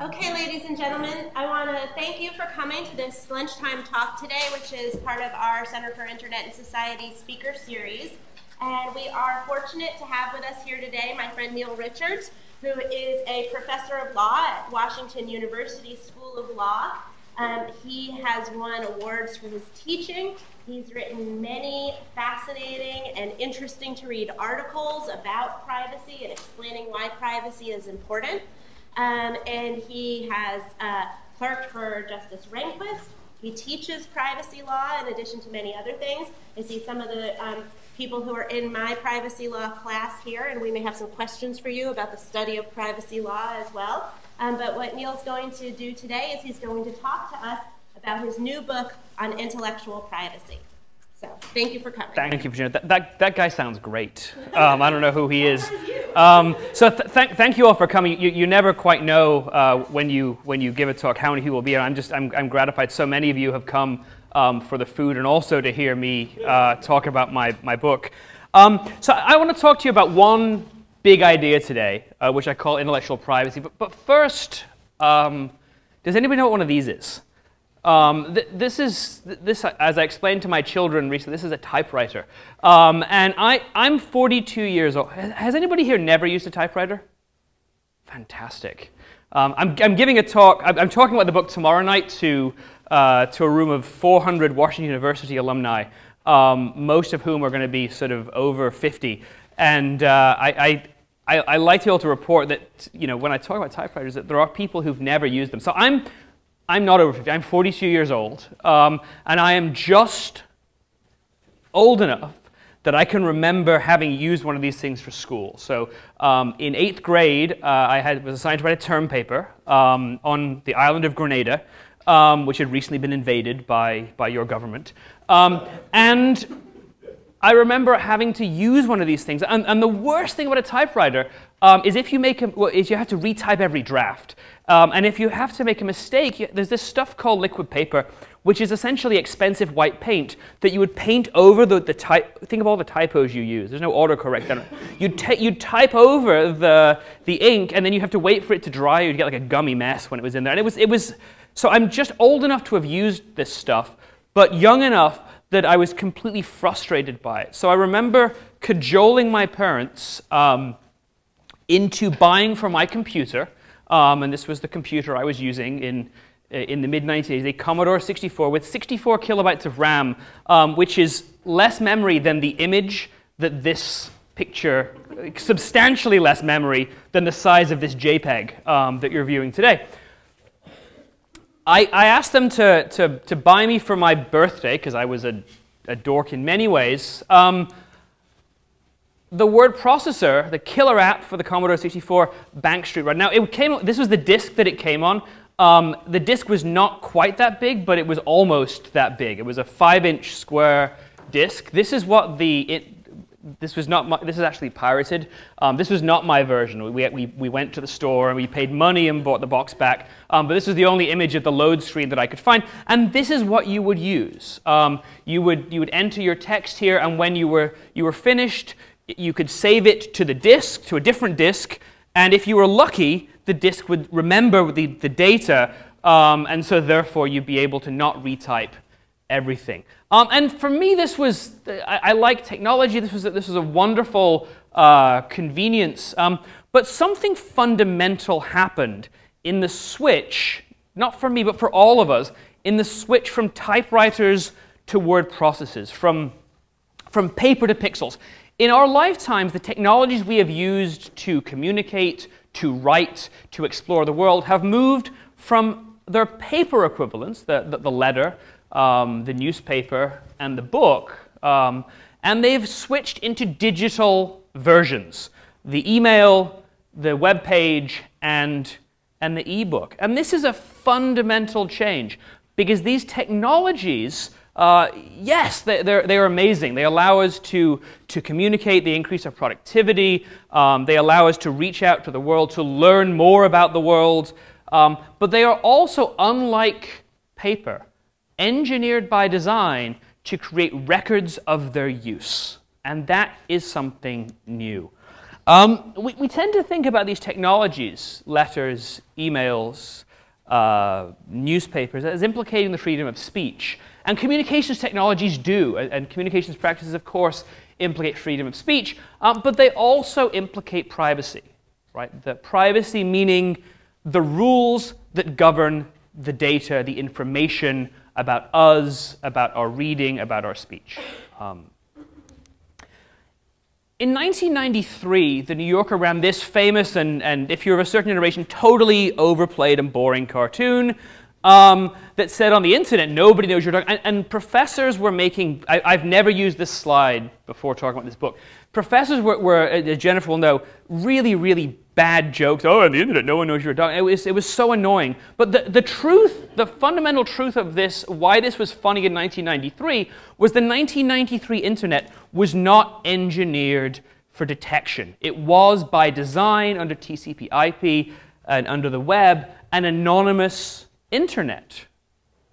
Okay, ladies and gentlemen, I want to thank you for coming to this lunchtime talk today, which is part of our Center for Internet and Society speaker series. And we are fortunate to have with us here today my friend Neil Richards, who is a professor of law at Washington University School of Law. Um, he has won awards for his teaching. He's written many fascinating and interesting to read articles about privacy and explaining why privacy is important. Um, and he has uh, clerked for Justice Rehnquist. He teaches privacy law in addition to many other things. I see some of the um, people who are in my privacy law class here, and we may have some questions for you about the study of privacy law as well. Um, but what Neil's going to do today is he's going to talk to us about his new book on intellectual privacy. So thank you for coming. Thank you, Virginia. That, that, that guy sounds great. Um, I don't know who he is. Um, so th- th- thank you all for coming. You, you never quite know uh, when, you, when you give a talk how many people will be here. I'm just I'm, I'm gratified. So many of you have come um, for the food and also to hear me uh, talk about my, my book. Um, so I want to talk to you about one big idea today, uh, which I call intellectual privacy. But, but first, um, does anybody know what one of these is? Um, th- this is, this, as I explained to my children recently, this is a typewriter. Um, and I, I'm 42 years old. Has anybody here never used a typewriter? Fantastic. Um, I'm, I'm, giving a talk, I'm, I'm, talking about the book tomorrow night to, uh, to a room of 400 Washington University alumni, um, most of whom are going to be sort of over 50. And uh, I, I, I, like to be able to report that, you know, when I talk about typewriters, that there are people who've never used them. So I'm, I'm not over 50, I'm 42 years old, um, and I am just old enough that I can remember having used one of these things for school. So um, in eighth grade, uh, I had, was assigned to write a term paper um, on the island of Grenada, um, which had recently been invaded by, by your government. Um, and I remember having to use one of these things. And, and the worst thing about a typewriter um, is if you make a, well, is you have to retype every draft. Um, and if you have to make a mistake, you, there's this stuff called liquid paper, which is essentially expensive white paint that you would paint over the, the type. Think of all the typos you use. There's no autocorrect. You'd, you'd type over the, the ink, and then you have to wait for it to dry. You'd get like a gummy mess when it was in there. And it was, it was, so I'm just old enough to have used this stuff, but young enough that I was completely frustrated by it. So I remember cajoling my parents um, into buying for my computer, um, and this was the computer I was using in, in the mid-90s, a Commodore 64 with 64 kilobytes of RAM, um, which is less memory than the image that this picture, substantially less memory than the size of this JPEG um, that you're viewing today. I, I asked them to, to, to buy me for my birthday, because I was a, a dork in many ways, um, the word processor, the killer app for the Commodore 64 Bank Street Writer. Now, it came, this was the disk that it came on. Um, the disk was not quite that big, but it was almost that big. It was a five inch square disk. This is what the, it, this was not my, this is actually pirated. Um, this was not my version. We, we, we went to the store and we paid money and bought the box back. Um, but this was the only image of the load screen that I could find. And this is what you would use. Um, you, would, you would enter your text here, and when you were, you were finished, you could save it to the disk, to a different disk. And if you were lucky, the disk would remember the, the data. Um, and so therefore, you'd be able to not retype everything. Um, and for me, this was, I, I like technology. This was, this was a wonderful uh, convenience. Um, but something fundamental happened in the switch, not for me, but for all of us, in the switch from typewriters to word processors, from, from paper to pixels. In our lifetimes, the technologies we have used to communicate, to write, to explore the world have moved from their paper equivalents, the, the, the letter, um, the newspaper, and the book, um, and they've switched into digital versions the email, the web page, and, and the ebook. And this is a fundamental change because these technologies. Uh, yes, they, they're, they're amazing. They allow us to, to communicate, they increase our productivity, um, they allow us to reach out to the world, to learn more about the world, um, but they are also unlike paper engineered by design to create records of their use. And that is something new. Um, we, we, tend to think about these technologies, letters, emails, uh, newspapers, as implicating the freedom of speech. And communications technologies do, and, and communications practices, of course, implicate freedom of speech, um, but they also implicate privacy, right? The privacy meaning the rules that govern the data, the information about us, about our reading, about our speech. Um, in 1993, The New Yorker ran this famous and, and, if you're of a certain generation, totally overplayed and boring cartoon um, that said on the internet, nobody knows you're talking. And, and professors were making, I, have never used this slide before talking about this book. Professors were, were uh, Jennifer will know, really, really bad jokes. Oh, on the internet, no one knows you're talking. It was, it was so annoying. But the, the truth, the fundamental truth of this, why this was funny in 1993, was the 1993 internet was not engineered for detection. It was by design under TCP IP and under the web an anonymous internet.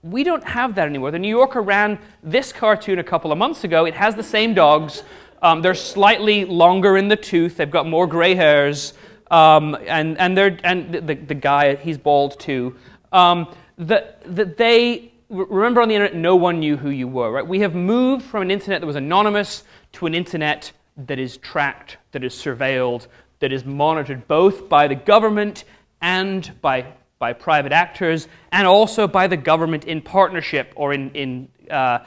We don't have that anymore. The New Yorker ran this cartoon a couple of months ago. It has the same dogs. Um, they're slightly longer in the tooth. They've got more gray hairs. Um, and and, they're, and the, the guy, he's bald too. Um, that, that they, remember on the internet, no one knew who you were, right? We have moved from an internet that was anonymous to an internet that is tracked, that is surveilled, that is monitored both by the government and by, by private actors, and also by the government in partnership or in, in, uh,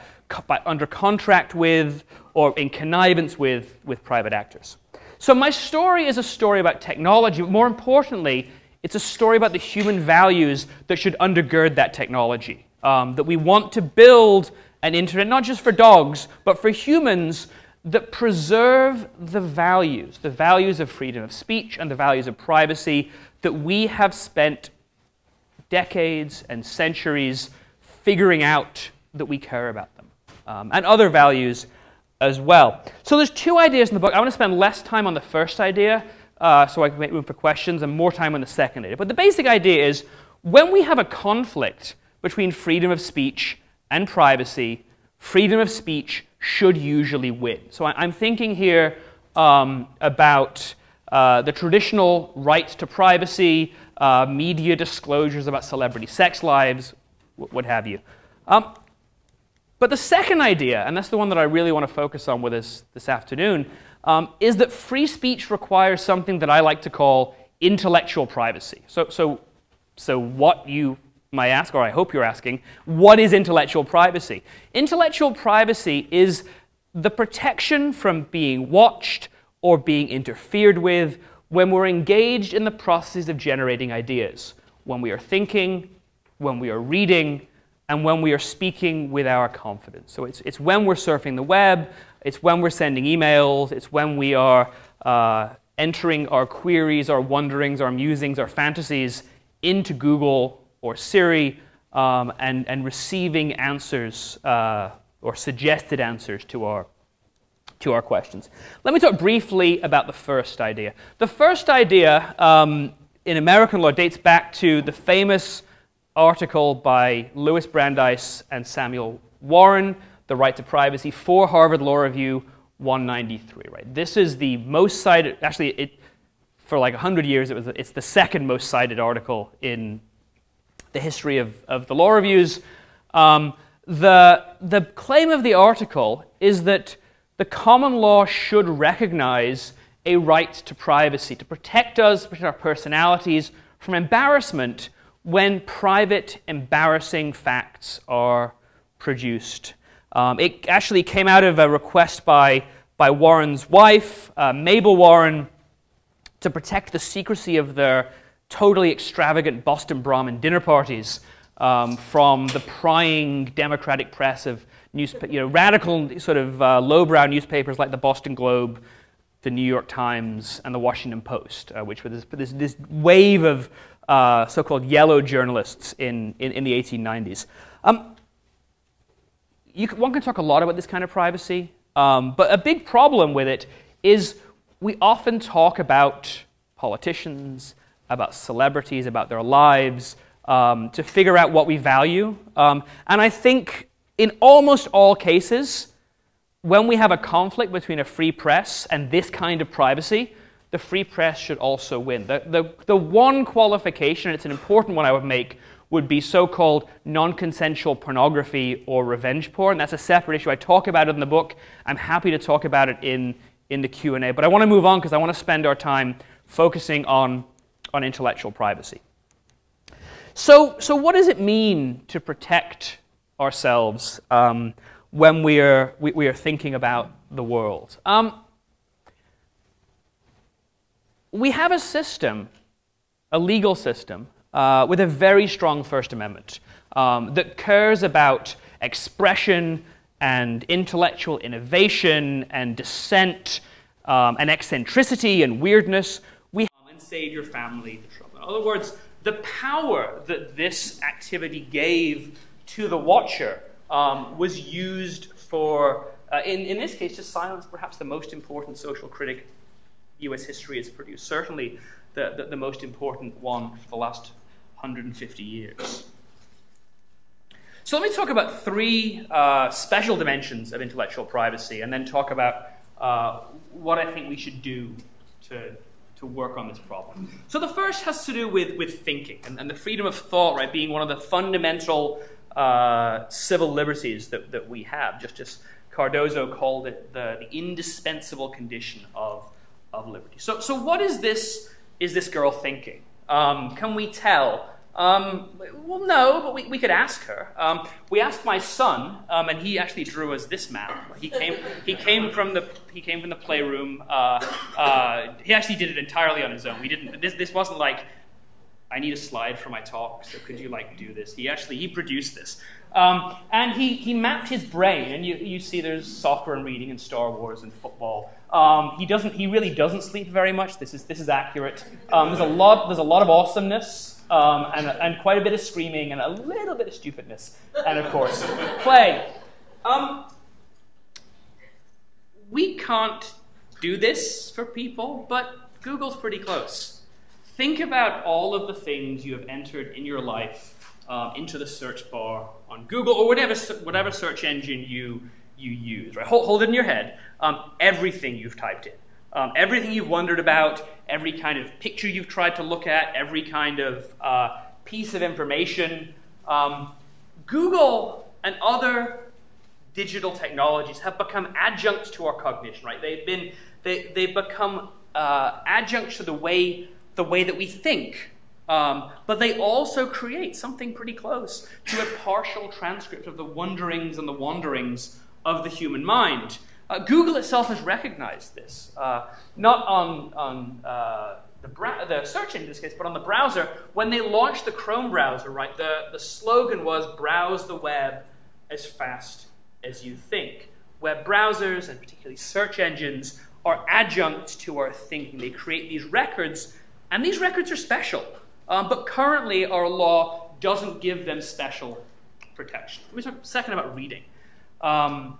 by, under contract with or in connivance with, with private actors. So, my story is a story about technology, but more importantly, it's a story about the human values that should undergird that technology. Um, that we want to build an internet, not just for dogs, but for humans that preserve the values, the values of freedom of speech and the values of privacy that we have spent decades and centuries figuring out that we care about them, um, and other values as well. So there's two ideas in the book. I want to spend less time on the first idea uh, so I can make room for questions and more time on the second idea. But the basic idea is when we have a conflict between freedom of speech and privacy, freedom of speech should usually win. So I, am thinking here um, about uh, the traditional right to privacy, uh, media disclosures about celebrity sex lives, what have you. Um, but the second idea, and that's the one that I really want to focus on with us this afternoon, um, is that free speech requires something that I like to call intellectual privacy. So, so, so what you might ask, or I hope you're asking, what is intellectual privacy? Intellectual privacy is the protection from being watched or being interfered with when we're engaged in the process of generating ideas, when we are thinking, when we are reading, and when we are speaking with our confidence. So it's, it's when we're surfing the web, it's when we're sending emails, it's when we are uh, entering our queries, our wonderings, our musings, our fantasies into Google or Siri um, and, and receiving answers uh, or suggested answers to our, to our questions. Let me talk briefly about the first idea. The first idea um, in American law dates back to the famous article by Louis Brandeis and Samuel Warren, The Right to Privacy, for Harvard Law Review 193. Right, this is the most cited. Actually, it for like 100 years, it was it's the second most cited article in the history of, of the law reviews. Um, the, the claim of the article is that the common law should recognize a right to privacy, to protect us, protect our personalities from embarrassment when private, embarrassing facts are produced. Um, it actually came out of a request by, by Warren's wife, uh, Mabel Warren, to protect the secrecy of their totally extravagant Boston Brahmin dinner parties um, from the prying Democratic press of newspa- you know, radical, sort of uh, lowbrow newspapers like the Boston Globe, the New York Times, and the Washington Post, uh, which was this, this, this wave of uh, so-called yellow journalists in, in, in the 1890s. Um, can, one can talk a lot about this kind of privacy, um, but a big problem with it is we often talk about politicians, about celebrities, about their lives, um, to figure out what we value. Um, and I think in almost all cases, when we have a conflict between a free press and this kind of privacy, the free press should also win. The, the, the one qualification, and it's an important one I would make, would be so-called non-consensual pornography or revenge porn. That's a separate issue. I talk about it in the book. I'm happy to talk about it in, in the Q&A. But I want to move on because I want to spend our time focusing on, on intellectual privacy. So, so what does it mean to protect ourselves um, when we are, we, we, are thinking about the world? Um, we have a system, a legal system, uh, with a very strong First Amendment um, that cares about expression and intellectual innovation and dissent um, and eccentricity and weirdness. We and save your family the trouble. In other words, the power that this activity gave to the watcher um, was used for, uh, in, in this case, to silence perhaps the most important social critic US history has produced. Certainly the, the, the most important one for the last 150 years. So let me talk about three uh, special dimensions of intellectual privacy and then talk about uh, what I think we should do to, to work on this problem. So the first has to do with, with thinking and, and the freedom of thought, right, being one of the fundamental uh, civil liberties that, that we have, just as Cardozo called it the, the indispensable condition of, of liberty. So, so what is this, is this girl thinking? Um, can we tell? Um, well, no, but we, we could ask her. Um, we asked my son, um, and he actually drew us this map. He came, he came from the he came from the playroom. Uh, uh, he actually did it entirely on his own. We didn't. This this wasn't like I need a slide for my talk, so could you like do this? He actually he produced this. Um, and he, he mapped his brain, and you, you see there's soccer and reading and Star Wars and football. Um, he doesn't he really doesn't sleep very much. This is this is accurate. Um, there's a lot there's a lot of awesomeness um, and and quite a bit of screaming and a little bit of stupidness, and of course play. Um, we can't do this for people, but Google's pretty close. Think about all of the things you have entered in your life um, into the search bar on Google or whatever, whatever search engine you, you use. Right? Hold, hold it in your head. Um, everything you've typed in. Um, everything you've wondered about, every kind of picture you've tried to look at, every kind of uh, piece of information. Um, Google and other digital technologies have become adjuncts to our cognition, right? They've been, they, they've become uh, adjuncts to the way, the way that we think. Um, but they also create something pretty close to a partial transcript of the wonderings and the wanderings of the human mind. Uh, Google itself has recognized this, uh, not on, on uh, the, the, search in this case, but on the browser. When they launched the Chrome browser, right, the, the slogan was browse the web as fast as you think. Web browsers, and particularly search engines, are adjuncts to our thinking. They create these records, and these records are special. Um, but currently, our law doesn't give them special protection. Let me talk a second about reading. Um,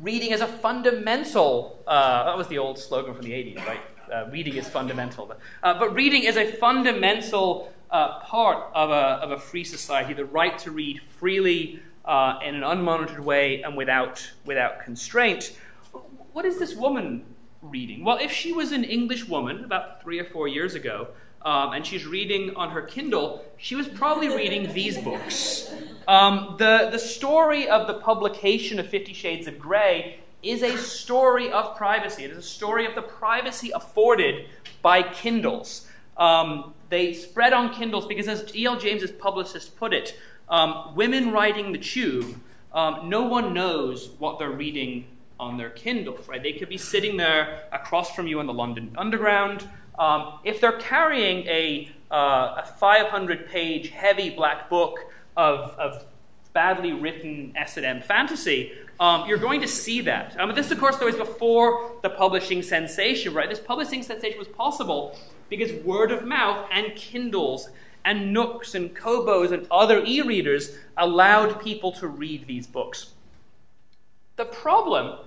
reading is a fundamental, uh, that was the old slogan from the 80s, right? Uh, reading is fundamental. But, uh, but, reading is a fundamental uh, part of a, of a free society, the right to read freely uh, in an unmonitored way and without, without constraint. What is this woman reading? Well, if she was an English woman about three or four years ago, um, and she's reading on her Kindle, she was probably reading these books. Um, the, the story of the publication of Fifty Shades of Grey is a story of privacy. It is a story of the privacy afforded by Kindles. Um, they spread on Kindles because, as E.L. James's publicist put it, um, women riding the tube, um, no one knows what they're reading on their Kindles, right? They could be sitting there across from you on the London Underground. Um, if they're carrying a, uh, a 500 page heavy black book of, of badly written S&M fantasy, um, you're going to see that. Um, this, of course, though, is before the publishing sensation, right? This publishing sensation was possible because word of mouth and Kindles and Nooks and Kobos and other e readers allowed people to read these books. The problem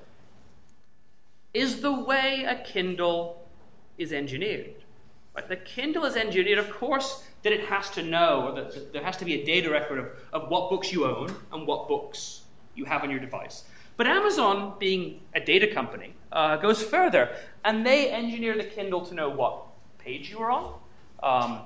is the way a Kindle is engineered. Right? The Kindle is engineered, of course, that it has to know, or that there has to be a data record of, of what books you own and what books you have on your device. But Amazon, being a data company, uh, goes further, and they engineer the Kindle to know what page you are on, um,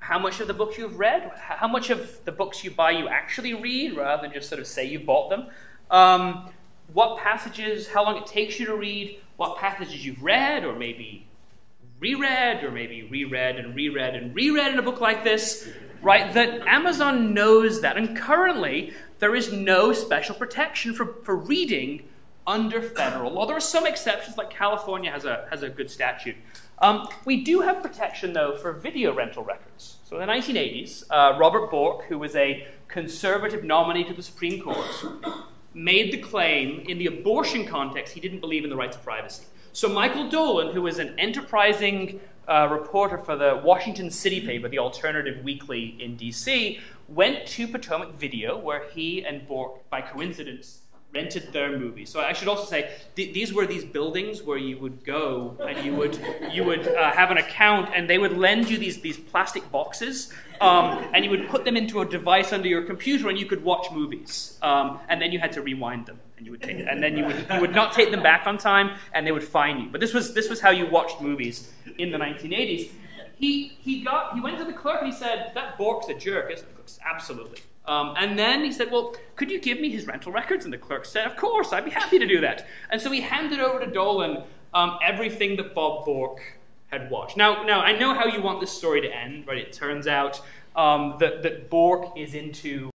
how much of the book you've read, how much of the books you buy you actually read, rather than just sort of say you bought them, um, what passages, how long it takes you to read, what passages you've read, or maybe reread, or maybe reread and reread and reread in a book like this, right? That Amazon knows that. And currently, there is no special protection for, for reading under federal law. There are some exceptions, like California has a, has a good statute. Um, we do have protection, though, for video rental records. So in the 1980s, uh, Robert Bork, who was a conservative nominee to the Supreme Court, made the claim in the abortion context he didn't believe in the rights of privacy. So Michael Dolan, who was an enterprising uh, reporter for the Washington City paper, the alternative weekly in DC, went to Potomac Video, where he and Bork, by coincidence, rented their movies. So I should also say th- these were these buildings where you would go and you would you would uh, have an account, and they would lend you these these plastic boxes, um, and you would put them into a device under your computer, and you could watch movies, um, and then you had to rewind them, and you would take and then you would you would not take them back on time, and they would fine you. But this was this was how you watched movies in the 1980s. He he got he went to the clerk and he said that Bork's a jerk? Absolutely. Um, and then he said, Well, could you give me his rental records? And the clerk said, Of course, I'd be happy to do that. And so he handed over to Dolan um, everything that Bob Bork had watched. Now, now, I know how you want this story to end, right? It turns out um, that, that Bork is into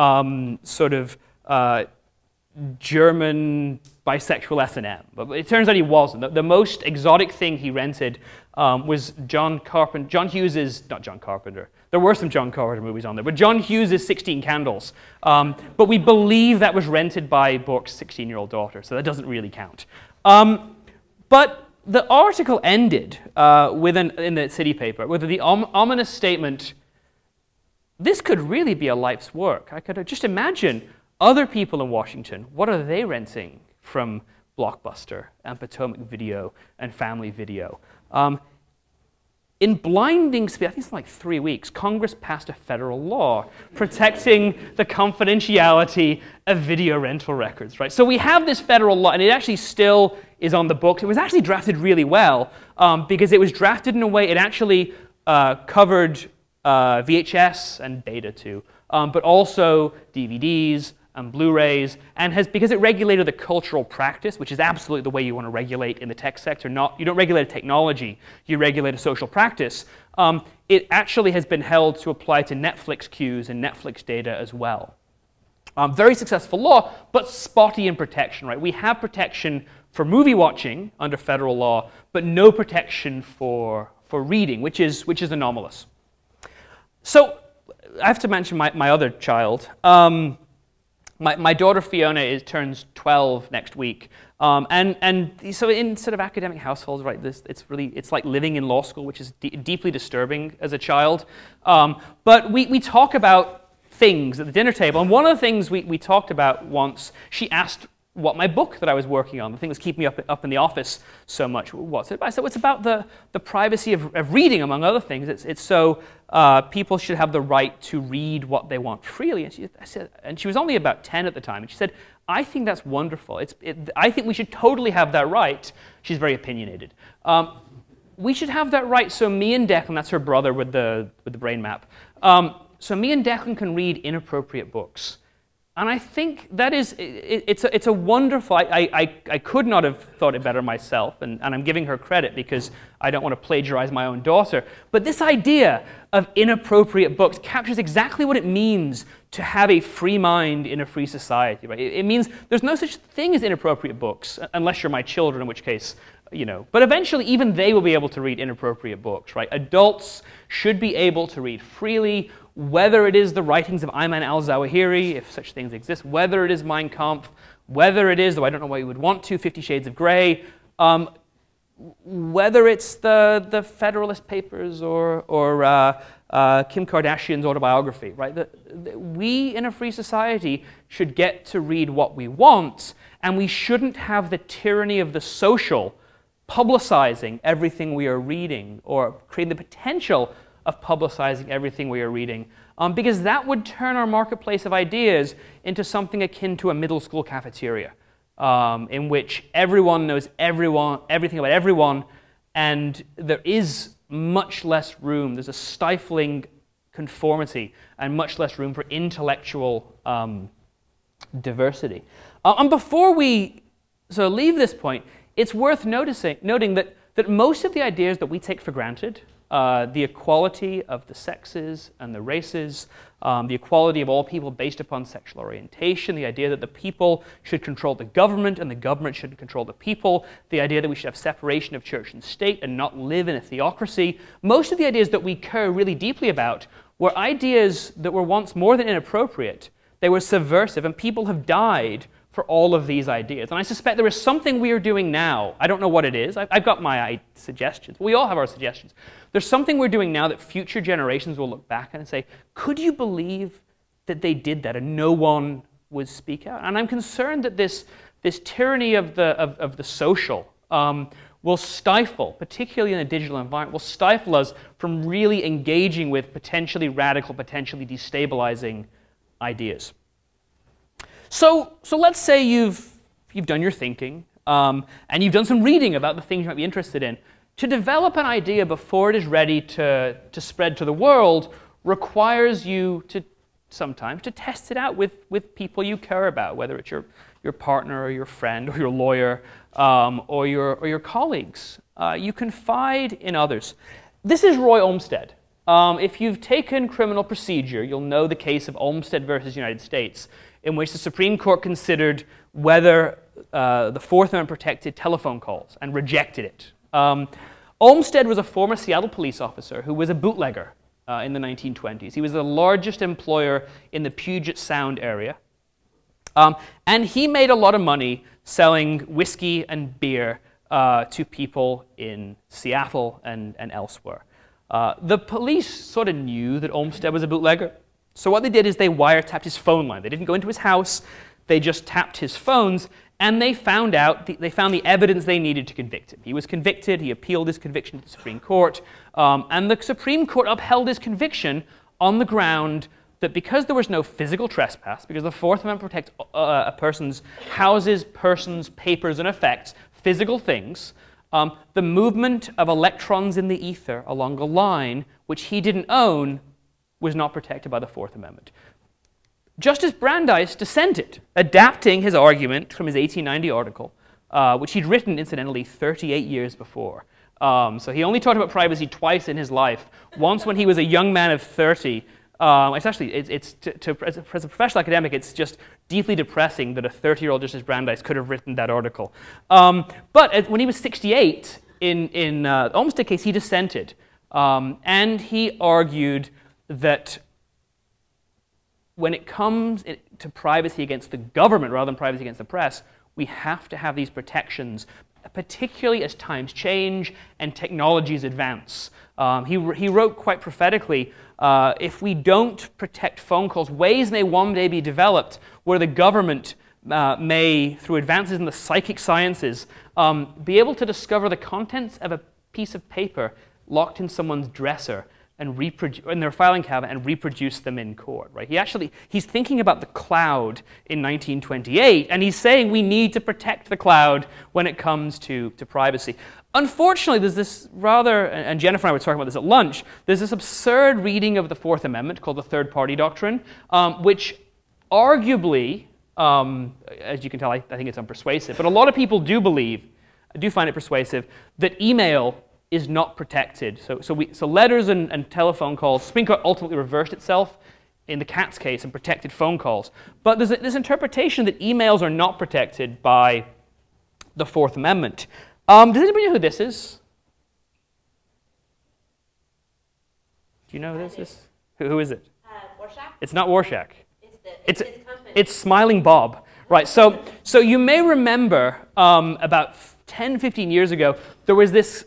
um, sort of uh, German bisexual S&M. But it turns out he wasn't. The, the most exotic thing he rented um, was John Carpenter, John Hughes's, not John Carpenter. There were some John Carpenter movies on there, but John Hughes's 16 Candles. Um, but we believe that was rented by Bork's 16-year-old daughter, so that doesn't really count. Um, but the article ended uh, with an, in the city paper with the om- ominous statement, this could really be a life's work. I could just imagine other people in Washington, what are they renting from Blockbuster and Potomac Video and Family Video? Um, in blinding speed, I think it's like three weeks, Congress passed a federal law protecting the confidentiality of video rental records, right? So we have this federal law, and it actually still is on the books. It was actually drafted really well um, because it was drafted in a way it actually uh, covered uh, VHS and data too, um, but also DVDs, and Blu-rays, and has because it regulated the cultural practice, which is absolutely the way you want to regulate in the tech sector. Not you don't regulate a technology, you regulate a social practice. Um, it actually has been held to apply to Netflix queues and Netflix data as well. Um, very successful law, but spotty in protection. Right? We have protection for movie watching under federal law, but no protection for for reading, which is which is anomalous. So I have to mention my, my other child. Um, my, my daughter Fiona is, turns 12 next week. Um, and, and so in sort of academic households, right, this, it's really, it's like living in law school, which is deeply disturbing as a child. Um, but we, we talk about things at the dinner table. And one of the things we, we talked about once, she asked what my book that I was working on, the thing that's keeping me up, up in the office so much, what's it? I said, well, it's about the, the privacy of, of reading, among other things. It's, it's so uh, people should have the right to read what they want freely. And she, I said, and she was only about 10 at the time, and she said, I think that's wonderful. It's, it, I think we should totally have that right. She's very opinionated. Um, we should have that right so me and Declan, that's her brother with the, with the brain map, um, so me and Declan can read inappropriate books. And I think that is, it, it's, a, it's a wonderful, I, I, I could not have thought it better myself, and, and I'm giving her credit because I don't want to plagiarize my own daughter. But this idea of inappropriate books captures exactly what it means to have a free mind in a free society. Right? It, it means there's no such thing as inappropriate books, unless you're my children, in which case, you know. But eventually, even they will be able to read inappropriate books, right? Adults should be able to read freely whether it is the writings of Ayman al Zawahiri, if such things exist, whether it is Mein Kampf, whether it is, though I don't know why you would want to, Fifty Shades of Grey, um, whether it's the, the Federalist Papers or, or uh, uh, Kim Kardashian's autobiography, right? The, the, we in a free society should get to read what we want, and we shouldn't have the tyranny of the social publicizing everything we are reading or creating the potential of publicizing everything we are reading, um, because that would turn our marketplace of ideas into something akin to a middle school cafeteria, um, in which everyone knows everyone, everything about everyone, and there is much less room. There's a stifling conformity and much less room for intellectual um, diversity. Uh, and before we so leave this point, it's worth noticing, noting that, that most of the ideas that we take for granted, uh, the equality of the sexes and the races, um, the equality of all people based upon sexual orientation, the idea that the people should control the government and the government should control the people, the idea that we should have separation of church and state and not live in a theocracy. Most of the ideas that we care really deeply about were ideas that were once more than inappropriate. They were subversive, and people have died for all of these ideas. And I suspect there is something we are doing now. I don't know what it is. I've got my suggestions. We all have our suggestions. There's something we're doing now that future generations will look back and say, could you believe that they did that and no one would speak out? And I'm concerned that this, this tyranny of the, of, of the social um, will stifle, particularly in a digital environment, will stifle us from really engaging with potentially radical, potentially destabilizing ideas. So, so let's say you've, you've done your thinking um, and you've done some reading about the things you might be interested in. To develop an idea before it is ready to, to spread to the world requires you to sometimes to test it out with, with people you care about, whether it's your, your partner or your friend or your lawyer um, or, your, or your colleagues. Uh, you confide in others. This is Roy Olmstead. Um, if you've taken criminal procedure, you'll know the case of Olmstead versus United States, in which the Supreme Court considered whether uh, the Fourth Amendment protected telephone calls and rejected it. Um, Olmstead was a former Seattle police officer who was a bootlegger uh, in the 1920s. He was the largest employer in the Puget Sound area. Um, and he made a lot of money selling whiskey and beer uh, to people in Seattle and, and elsewhere. Uh, the police sort of knew that Olmstead was a bootlegger. So what they did is they wiretapped his phone line. They didn't go into his house. They just tapped his phones, and they found out the, they found the evidence they needed to convict him. He was convicted. He appealed his conviction to the Supreme Court, um, and the Supreme Court upheld his conviction on the ground that because there was no physical trespass, because the Fourth Amendment protects uh, a person's houses, persons, papers, and effects, physical things, um, the movement of electrons in the ether along a line which he didn't own was not protected by the Fourth Amendment. Justice Brandeis dissented, adapting his argument from his 1890 article, uh, which he'd written, incidentally, 38 years before. Um, so he only talked about privacy twice in his life. Once when he was a young man of 30, um, it's actually, it's, it's to, to, as, a, as, a, professional academic, it's just deeply depressing that a 30-year-old Justice Brandeis could have written that article. Um, but when he was 68, in, in uh, Olmstead case, he dissented. Um, and he argued that when it comes to privacy against the government rather than privacy against the press, we have to have these protections, particularly as times change and technologies advance. Um, he, he wrote quite prophetically uh, if we don't protect phone calls, ways may one day be developed where the government uh, may, through advances in the psychic sciences, um, be able to discover the contents of a piece of paper locked in someone's dresser and reproduce in their filing cabinet and reproduce them in court. Right? He actually he's thinking about the cloud in 1928, and he's saying we need to protect the cloud when it comes to, to privacy. Unfortunately, there's this rather, and Jennifer and I were talking about this at lunch, there's this absurd reading of the Fourth Amendment called the Third Party Doctrine, um, which arguably, um, as you can tell, I, I think it's unpersuasive, but a lot of people do believe, I do find it persuasive, that email is not protected. So, so, we, so letters and, and telephone calls, Supreme Court ultimately reversed itself in the Katz case and protected phone calls. But there's this interpretation that emails are not protected by the Fourth Amendment. Um, does anybody know who this is? Do you know who this is? Who, who is it? Uh, Warshak? It's not Warshak. It's, the, it's, it's, it's Smiling Bob. Right, so, so you may remember um, about 10, 15 years ago, there was this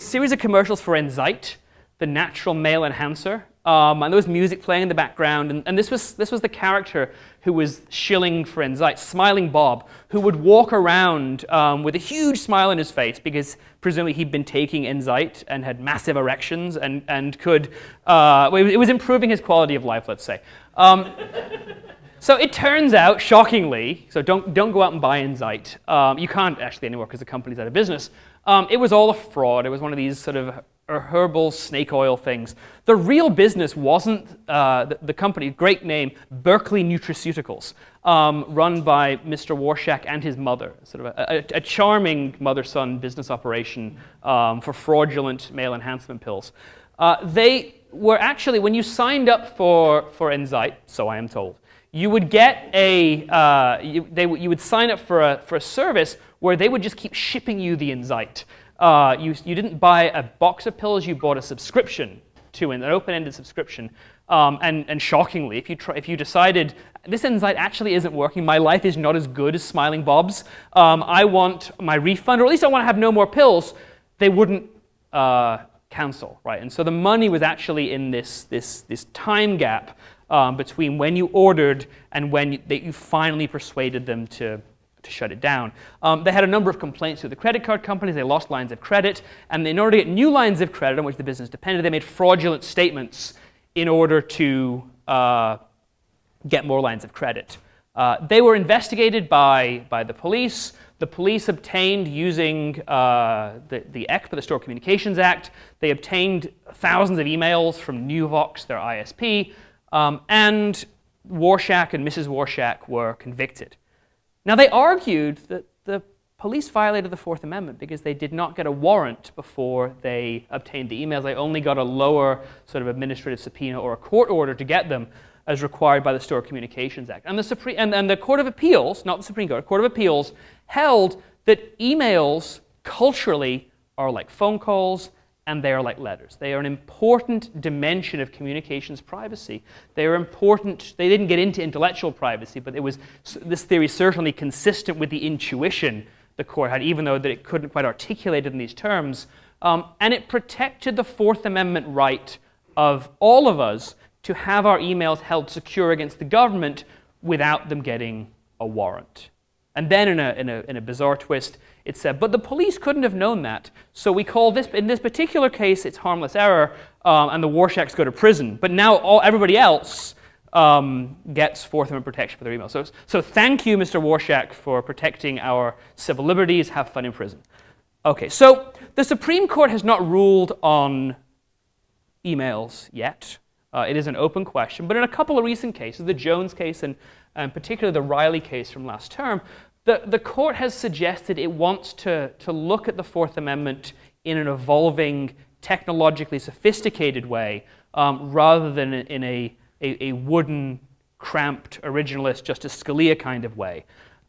series of commercials for Enzyte, the natural male enhancer. Um, and there was music playing in the background, and, and, this, was, this was the character who was shilling for Enzyte, Smiling Bob, who would walk around um, with a huge smile on his face because presumably he'd been taking Enzyte and had massive erections and, and could, uh, it was improving his quality of life, let's say. Um, so it turns out, shockingly, so don't, don't go out and buy Enzyte. Um, you can't actually anymore because the company's out of business. Um, it was all a fraud. It was one of these sort of herbal snake oil things. The real business wasn't uh, the, the, company, great name, Berkeley Nutraceuticals, um, run by Mr. Warshak and his mother, sort of a, a, a charming mother-son business operation um, for fraudulent male enhancement pills. Uh, they were actually, when you signed up for, for Enzyte, so I am told, you would get a, uh, you, they, you would sign up for a, for a service where they would just keep shipping you the Enzyte. Uh, you, you didn't buy a box of pills, you bought a subscription to an open-ended subscription. Um, and, and, shockingly, if you, try, if you decided this Enzyte actually isn't working, my life is not as good as Smiling Bob's, um, I want my refund, or at least I want to have no more pills, they wouldn't uh, cancel, right? And so the money was actually in this, this, this time gap um, between when you ordered and when you, that you finally persuaded them to, to shut it down. Um, they had a number of complaints with the credit card companies. They lost lines of credit. And in order to get new lines of credit on which the business depended, they made fraudulent statements in order to uh, get more lines of credit. Uh, they were investigated by, by the police. The police obtained, using uh, the, the ECPA, the Stored Communications Act, they obtained thousands of emails from Nuvox, their ISP, um, and Warshak and Mrs. Warshak were convicted. Now, they argued that the police violated the Fourth Amendment because they did not get a warrant before they obtained the emails. They only got a lower sort of administrative subpoena or a court order to get them as required by the Stored Communications Act. And the, Supreme, and, and the Court of Appeals, not the Supreme Court, Court of Appeals, held that emails culturally are like phone calls and they are like letters. They are an important dimension of communications privacy. They are important, they didn't get into intellectual privacy, but it was, this theory certainly consistent with the intuition the court had, even though that it couldn't quite articulate it in these terms. Um, and it protected the Fourth Amendment right of all of us to have our emails held secure against the government without them getting a warrant. And then, in a, in a, in a bizarre twist, it said, but the police couldn't have known that. So we call this, in this particular case, it's harmless error, um, and the Warshaks go to prison. But now all, everybody else um, gets Fourth Amendment protection for their email. So, so thank you, Mr. Warshak, for protecting our civil liberties. Have fun in prison. Okay, so the Supreme Court has not ruled on emails yet. Uh, it is an open question, but in a couple of recent cases, the Jones case and, and particularly the Riley case from last term, the, the court has suggested it wants to, to look at the Fourth Amendment in an evolving, technologically sophisticated way um, rather than in a a, a wooden, cramped, originalist Justice Scalia kind of way.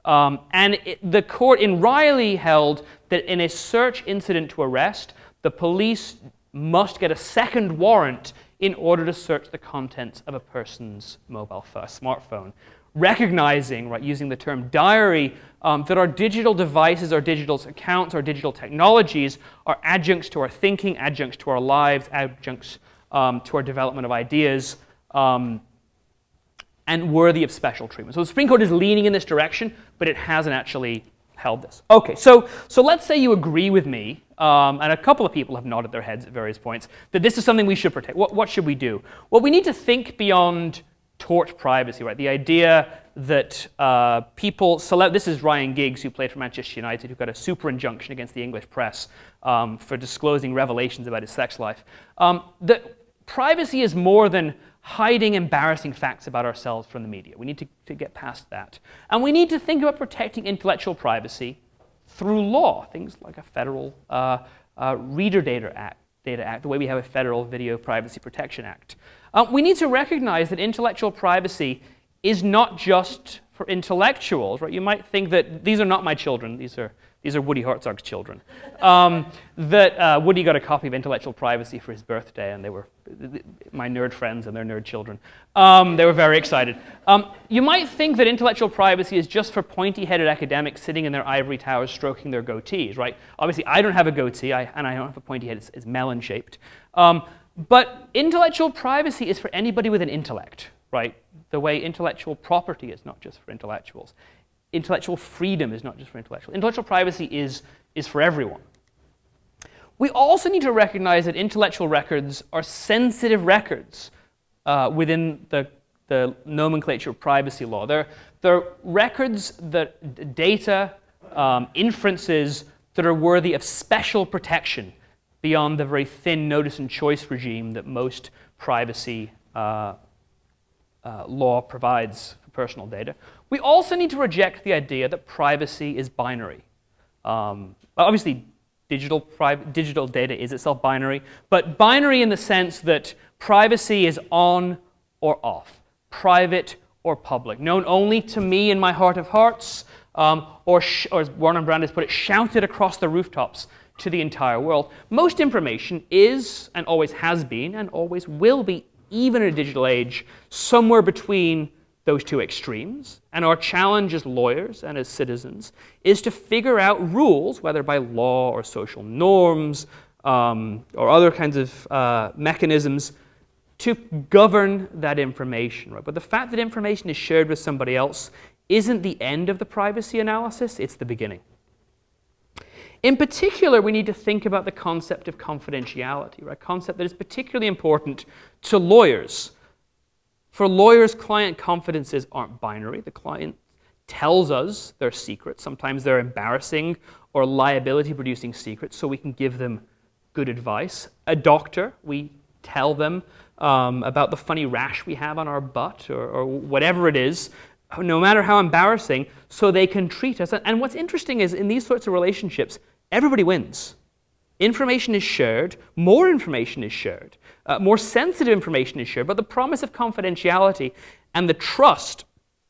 Um, and it, the court in Riley held that in a search incident to arrest, the police must get a second warrant in order to search the contents of a person's mobile phone, smartphone, recognizing, right, using the term diary, um, that our digital devices, our digital accounts, our digital technologies are adjuncts to our thinking, adjuncts to our lives, adjuncts um, to our development of ideas um, and worthy of special treatment. So the Supreme Court is leaning in this direction, but it hasn't actually held this. Okay, so, so let's say you agree with me, um, and a couple of people have nodded their heads at various points, that this is something we should protect. What, what should we do? Well, we need to think beyond tort privacy, right? The idea that uh, people select, this is Ryan Giggs, who played for Manchester United, who got a super injunction against the English press um, for disclosing revelations about his sex life. Um, that privacy is more than hiding embarrassing facts about ourselves from the media. We need to, to get past that. And we need to think about protecting intellectual privacy through law, things like a federal uh, uh, Reader Data Act, Data Act, the way we have a federal Video Privacy Protection Act. Uh, we need to recognize that intellectual privacy is not just for intellectuals, right? You might think that these are not my children, these are these are Woody Hartzog's children. Um, that uh, Woody got a copy of Intellectual Privacy for his birthday, and they were my nerd friends and their nerd children. Um, they were very excited. Um, you might think that intellectual privacy is just for pointy-headed academics sitting in their ivory towers stroking their goatees, right? Obviously, I don't have a goatee, I, and I don't have a pointy head. It's, it's melon-shaped. But intellectual privacy is for anybody with an intellect, right? The way intellectual property is not just for intellectuals intellectual freedom is not just for intellectuals. Intellectual privacy is, is for everyone. We also need to recognize that intellectual records are sensitive records uh, within the, the nomenclature of privacy law. They're, they're records that data, um, inferences that are worthy of special protection beyond the very thin notice and choice regime that most privacy uh, uh, law provides for personal data. We also need to reject the idea that privacy is binary. Um, obviously, digital, digital data is itself binary, but binary in the sense that privacy is on or off, private or public, known only to me in my heart of hearts, um, or, or as Brand has put it, shouted across the rooftops to the entire world. Most information is, and always has been, and always will be, even in a digital age, somewhere between those two extremes. And our challenge as lawyers and as citizens is to figure out rules, whether by law or social norms um, or other kinds of uh, mechanisms, to govern that information. Right? But the fact that information is shared with somebody else isn't the end of the privacy analysis, it's the beginning. In particular, we need to think about the concept of confidentiality, right? A concept that is particularly important to lawyers for lawyers, client confidences aren't binary. The client tells us their secrets. Sometimes they're embarrassing or liability producing secrets, so we can give them good advice. A doctor, we tell them um, about the funny rash we have on our butt or, or whatever it is. no matter how embarrassing, so they can treat us. And what's interesting is in these sorts of relationships, everybody wins. Information is shared, more information is shared, uh, more sensitive information is shared, but the promise of confidentiality and the trust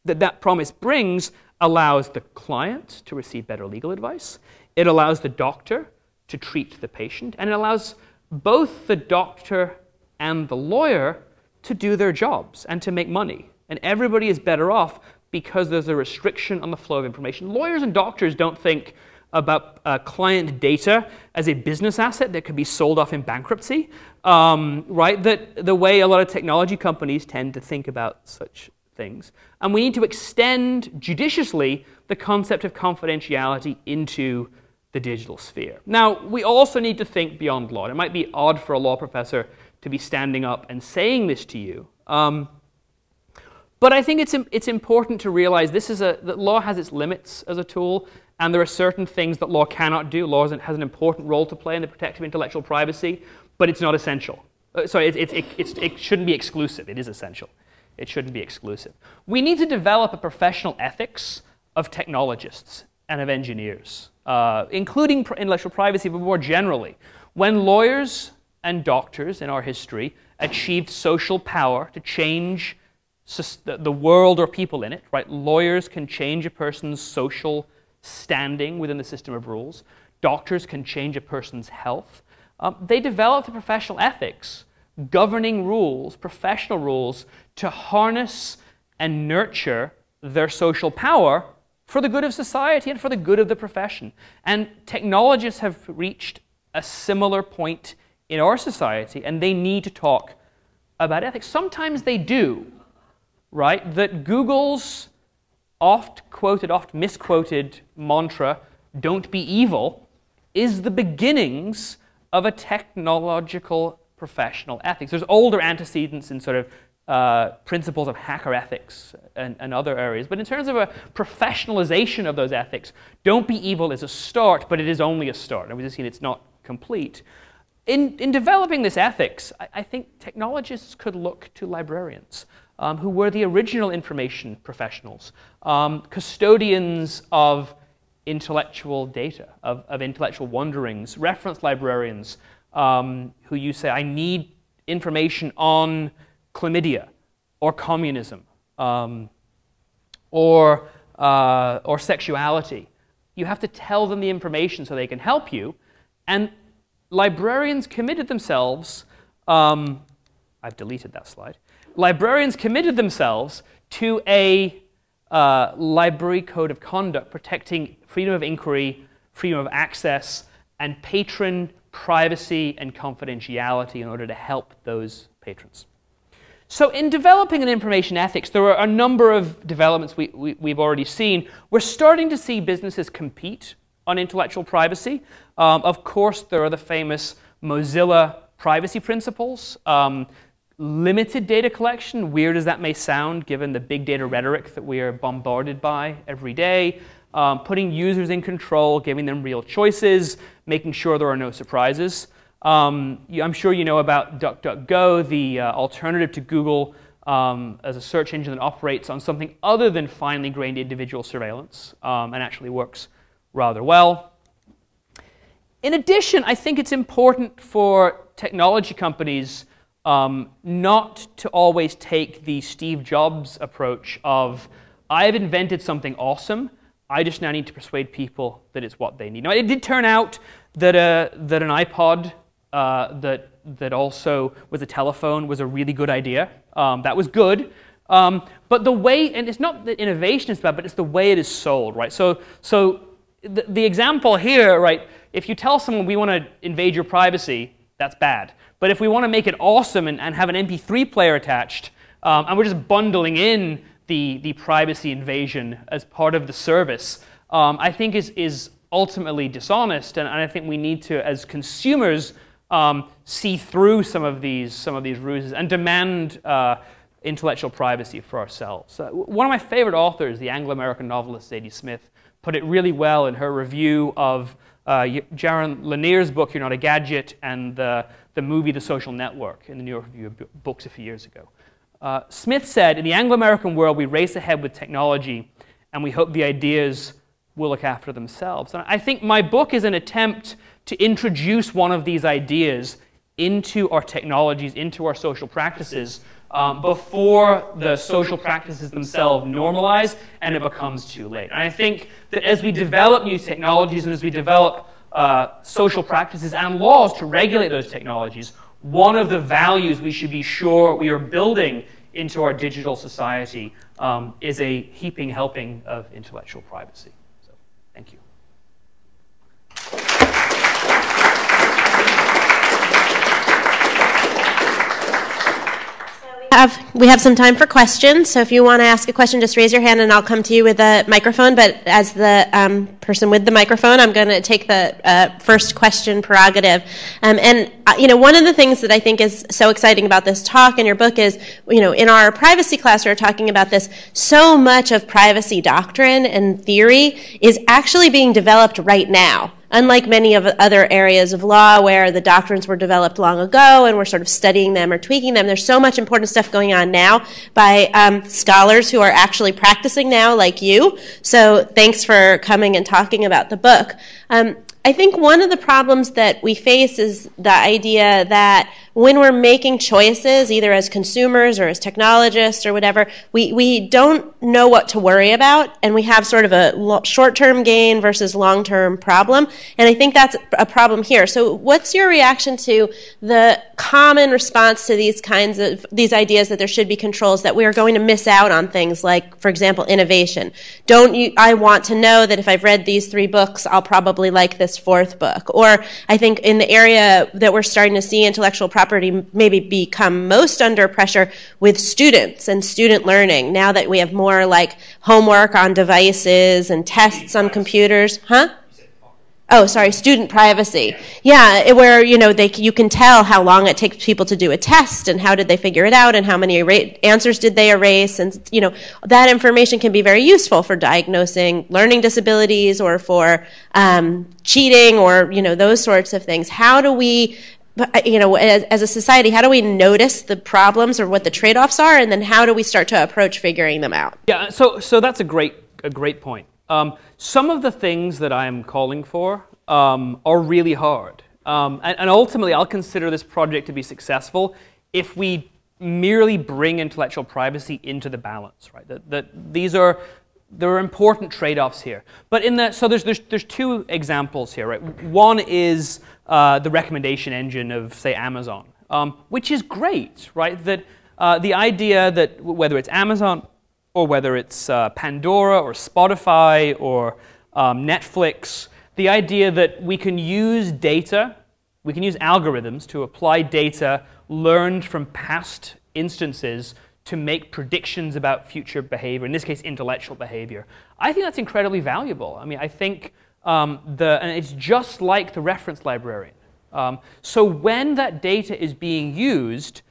that that promise brings allows the client to receive better legal advice, it allows the doctor to treat the patient, and it allows both the doctor and the lawyer to do their jobs and to make money. And everybody is better off because there's a restriction on the flow of information. Lawyers and doctors don't think about uh, client data as a business asset that could be sold off in bankruptcy, um, right? That the way a lot of technology companies tend to think about such things. And we need to extend judiciously the concept of confidentiality into the digital sphere. Now, we also need to think beyond law. It might be odd for a law professor to be standing up and saying this to you. Um, but I think it's, it's important to realize this is a, that law has its limits as a tool, and there are certain things that law cannot do. Law has an important role to play in the protection of intellectual privacy, but it's not essential. Uh, sorry, it, it, it, it shouldn't be exclusive. It is essential. It shouldn't be exclusive. We need to develop a professional ethics of technologists and of engineers, uh, including intellectual privacy, but more generally. When lawyers and doctors in our history achieved social power to change the world or people in it, right? Lawyers can change a person's social standing within the system of rules. Doctors can change a person's health. Um, they developed the professional ethics, governing rules, professional rules, to harness and nurture their social power for the good of society and for the good of the profession. And technologists have reached a similar point in our society, and they need to talk about ethics. Sometimes they do, right? That Google's oft quoted, oft misquoted mantra, don't be evil, is the beginnings of a technological professional ethics. There's older antecedents in sort of uh, principles of hacker ethics and, and, other areas. But in terms of a professionalization of those ethics, don't be evil is a start, but it is only a start. And we've just seen it's not complete. In, in developing this ethics, I, I think technologists could look to librarians um, who were the original information professionals, um, custodians of intellectual data, of, of intellectual wanderings, reference librarians um, who you say, I need information on chlamydia or communism um, or, uh, or sexuality. You have to tell them the information so they can help you. And librarians committed themselves, um, I've deleted that slide, librarians committed themselves to a uh, library code of conduct protecting freedom of inquiry, freedom of access, and patron privacy and confidentiality in order to help those patrons. So, in developing an information ethics, there are a number of developments we, we, we've already seen. We're starting to see businesses compete on intellectual privacy. Um, of course, there are the famous Mozilla privacy principles. Um, limited data collection, weird as that may sound given the big data rhetoric that we are bombarded by every day, um, putting users in control, giving them real choices, making sure there are no surprises. Um, I'm sure you know about DuckDuckGo, the uh, alternative to Google um, as a search engine that operates on something other than finely grained individual surveillance um, and actually works rather well. In addition, I think it's important for technology companies um, not to always take the Steve Jobs approach of, I have invented something awesome, I just now need to persuade people that it's what they need. Now, it did turn out that, a, that an iPod uh, that, that also was a telephone was a really good idea. Um, that was good. Um, but the way, and it's not that innovation is bad, but it's the way it is sold, right? So, so the, the example here, right, if you tell someone we want to invade your privacy, that's bad. But if we want to make it awesome and, and have an MP3 player attached, um, and we're just bundling in the, the privacy invasion as part of the service, um, I think is, is ultimately dishonest. And, and, I think we need to, as consumers, um, see through some of these, some of these ruses and demand uh, intellectual privacy for ourselves. Uh, one of my favorite authors, the Anglo-American novelist Zadie Smith, put it really well in her review of uh, Jaron Lanier's book, You're Not a Gadget, and the, the movie The Social Network in the New York Review of Books a few years ago. Uh, Smith said, In the Anglo American world, we race ahead with technology and we hope the ideas will look after themselves. And I think my book is an attempt to introduce one of these ideas into our technologies, into our social practices, um, before the social practices themselves normalize and it becomes too late. And I think that as we develop new technologies and as we develop uh, social practices and laws to regulate those technologies, one of the values we should be sure we are building into our digital society um, is a heaping helping of intellectual privacy. So, thank you. Have we have some time for questions. So if you want to ask a question, just raise your hand and I'll come to you with a microphone. But as the um, person with the microphone, I'm going to take the uh, first question prerogative. Um, and uh, you know, one of the things that I think is so exciting about this talk and your book is, you know, in our privacy class we are talking about this. So much of privacy doctrine and theory is actually being developed right now unlike many of other areas of law where the doctrines were developed long ago and we're sort of studying them or tweaking them, there's so much important stuff going on now by um, scholars who are actually practicing now, like you. So thanks for coming and talking about the book. Um, I think one of the problems that we face is the idea that when we're making choices, either as consumers or as technologists or whatever, we, we don't know what to worry about, and we have sort of a short term gain versus long term problem. And I think that's a problem here. So, what's your reaction to the common response to these kinds of these ideas that there should be controls that we are going to miss out on things like, for example, innovation? Don't you? I want to know that if I've read these three books, I'll probably like this fourth book. Or I think in the area that we're starting to see intellectual property property maybe become most under pressure with students and student learning now that we have more like homework on devices and tests on computers, huh? Oh, sorry, student privacy. Yeah, where you know they you can tell how long it takes people to do a test and how did they figure it out and how many answers did they erase and you know that information can be very useful for diagnosing learning disabilities or for um, cheating or you know those sorts of things. How do we you know, as, as, a society, how do we notice the problems or what the trade-offs are, and then how do we start to approach figuring them out? Yeah, so so that's a great a great point. Um, some of the things that I'm calling for um, are really hard, um, and, and, ultimately, I'll consider this project to be successful if we merely bring intellectual privacy into the balance. Right, that, that these are there are important trade-offs here. But in that, so there's there's there's two examples here. Right, one is uh, the recommendation engine of, say, Amazon, um, which is great, right? That uh, the idea that whether it's Amazon or whether it's uh, Pandora or Spotify or um, Netflix, the idea that we can use data, we can use algorithms to apply data learned from past instances to make predictions about future behavior, in this case, intellectual behavior. I think that's incredibly valuable. I mean, I think um, the, and it's just like the reference librarian. Um, so when that data is being used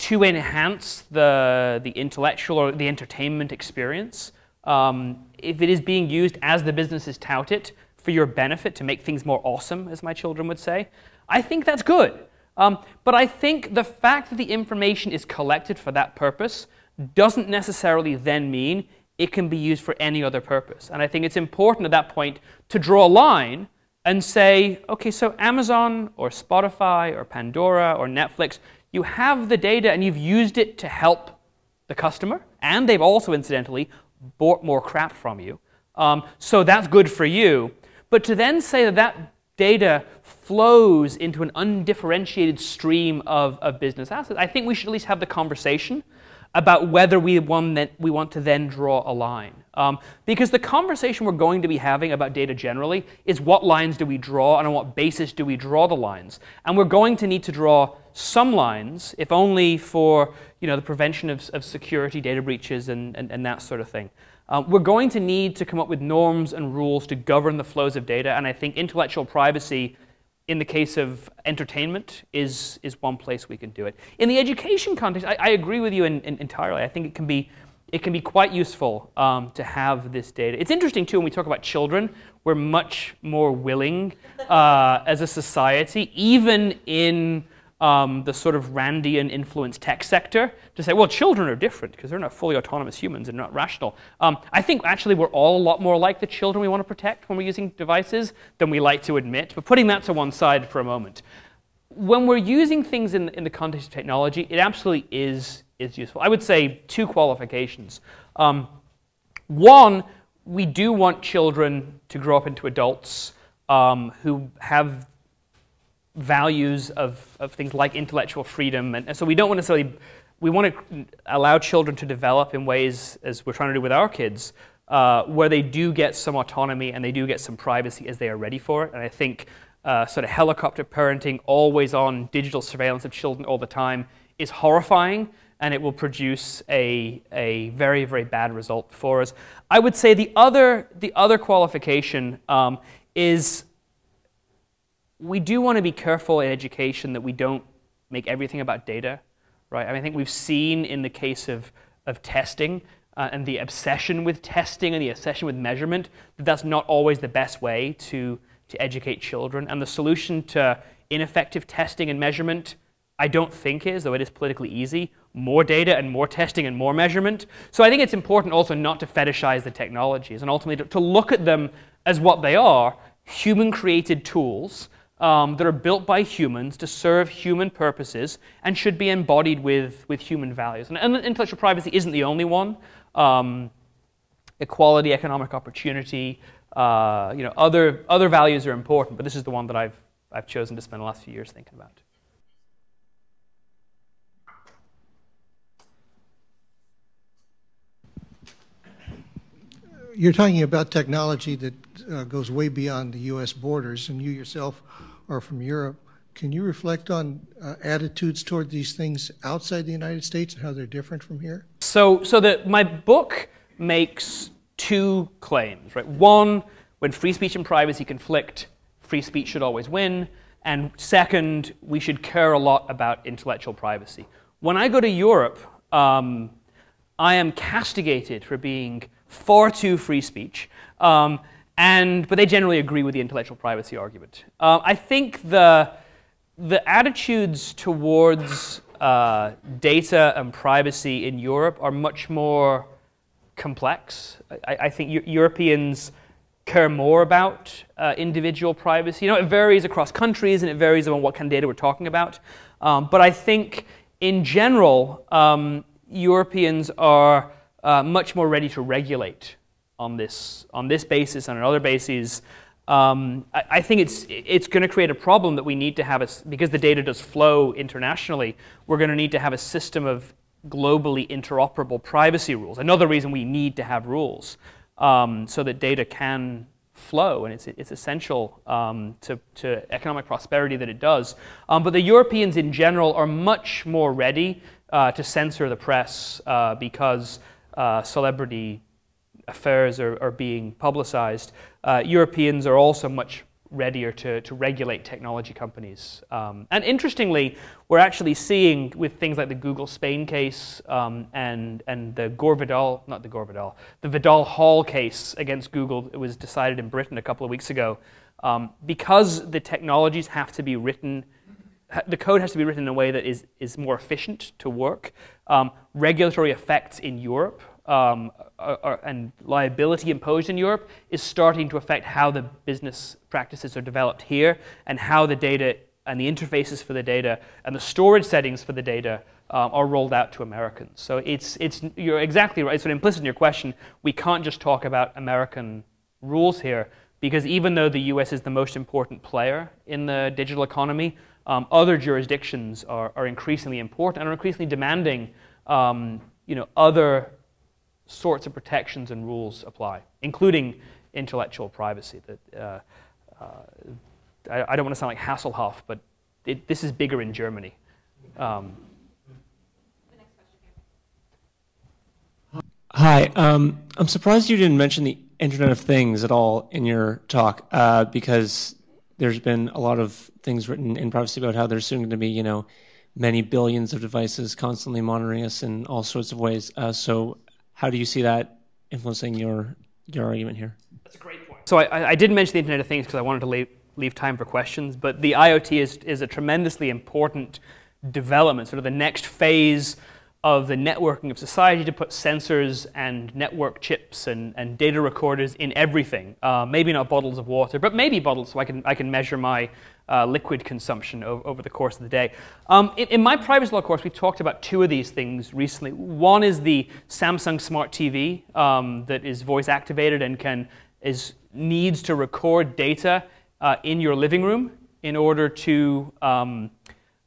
to enhance the, the intellectual or the entertainment experience, um, if it is being used as the businesses tout it for your benefit to make things more awesome, as my children would say, I think that's good. Um, but I think the fact that the information is collected for that purpose doesn't necessarily then mean it can be used for any other purpose. And I think it's important at that point to draw a line and say, okay, so Amazon or Spotify or Pandora or Netflix, you have the data and you've used it to help the customer, and they've also incidentally bought more crap from you. Um, so that's good for you. But to then say that that data flows into an undifferentiated stream of, of business assets, I think we should at least have the conversation about whether we want, that we want to then draw a line. Um, because the conversation we're going to be having about data generally is what lines do we draw and on what basis do we draw the lines. And we're going to need to draw some lines, if only for you know, the prevention of, of security data breaches and, and, and that sort of thing. Uh, we're going to need to come up with norms and rules to govern the flows of data, and I think intellectual privacy in the case of entertainment is, is one place we can do it. In the education context, I, I agree with you in, in, entirely. I think it can be, it can be quite useful um, to have this data. It's interesting, too, when we talk about children, we're much more willing uh, as a society, even in um, the sort of Randian influenced tech sector to say, well, children are different because they're not fully autonomous humans and not rational. Um, I think actually we're all a lot more like the children we want to protect when we're using devices than we like to admit. But putting that to one side for a moment, when we're using things in, in the context of technology, it absolutely is, is useful. I would say two qualifications. Um, one, we do want children to grow up into adults um, who have values of, of things like intellectual freedom. And, and so we don't want to necessarily, we want to allow children to develop in ways, as we're trying to do with our kids, uh, where they do get some autonomy and they do get some privacy as they are ready for it. And I think uh, sort of helicopter parenting, always on digital surveillance of children all the time, is horrifying and it will produce a, a very, very bad result for us. I would say the other, the other qualification um, is we do want to be careful in education that we don't make everything about data, right? I, mean, I think we've seen in the case of, of testing uh, and the obsession with testing and the obsession with measurement that that's not always the best way to, to educate children. And the solution to ineffective testing and measurement, I don't think is, though it is politically easy, more data and more testing and more measurement. So I think it's important also not to fetishize the technologies and ultimately to, to look at them as what they are, human created tools um, that are built by humans to serve human purposes and should be embodied with, with human values. And, and intellectual privacy isn't the only one. Um, equality, economic opportunity, uh, you know, other, other values are important, but this is the one that I've, I've chosen to spend the last few years thinking about. You're talking about technology that uh, goes way beyond the U.S. borders, and you yourself are from Europe. Can you reflect on uh, attitudes toward these things outside the United States and how they're different from here? So, so that my book makes two claims, right? One, when free speech and privacy conflict, free speech should always win. And second, we should care a lot about intellectual privacy. When I go to Europe, um, I am castigated for being far too free speech. Um, and, but they generally agree with the intellectual privacy argument. Uh, I think the, the attitudes towards uh, data and privacy in Europe are much more complex. I, I think Europeans care more about uh, individual privacy. You know, it varies across countries and it varies on what kind of data we're talking about. Um, but I think in general, um, Europeans are uh, much more ready to regulate on this, on this basis and on other bases, um, I, I, think it's, it's going to create a problem that we need to have, a, because the data does flow internationally, we're going to need to have a system of globally interoperable privacy rules. Another reason we need to have rules um, so that data can flow, and it's, it's essential um, to, to economic prosperity that it does. Um, but the Europeans in general are much more ready uh, to censor the press uh, because uh, celebrity affairs are, are being publicized, uh, Europeans are also much readier to, to regulate technology companies. Um, and interestingly, we're actually seeing with things like the Google Spain case um, and, and the Gore Vidal, not the Gore Vidal, the Vidal Hall case against Google, it was decided in Britain a couple of weeks ago. Um, because the technologies have to be written, the code has to be written in a way that is, is more efficient to work, um, regulatory effects in Europe um, and liability imposed in Europe is starting to affect how the business practices are developed here and how the data and the interfaces for the data and the storage settings for the data um, are rolled out to Americans. So it's, it's, you're exactly right. It's an implicit in your question. We can't just talk about American rules here because even though the US is the most important player in the digital economy, um, other jurisdictions are, are increasingly important and are increasingly demanding um, you know, other sorts of protections and rules apply, including intellectual privacy. That uh, uh, I, I, don't want to sound like Hasselhoff, but it, this is bigger in Germany. Um, Hi, um, I'm surprised you didn't mention the Internet of Things at all in your talk, uh, because there's been a lot of things written in privacy about how there's soon going to be, you know, many billions of devices constantly monitoring us in all sorts of ways. Uh, so how do you see that influencing your your argument here? That's a great point. So I, I didn't mention the Internet of Things because I wanted to leave, leave time for questions. But the IoT is, is a tremendously important development, sort of the next phase of the networking of society to put sensors and network chips and, and data recorders in everything. Uh, maybe not bottles of water, but maybe bottles so I can, I can measure my uh, liquid consumption over, over, the course of the day. Um, in, in, my privacy law course, we've talked about two of these things recently. One is the Samsung Smart TV um, that is voice activated and can is needs to record data uh, in your living room in order to um,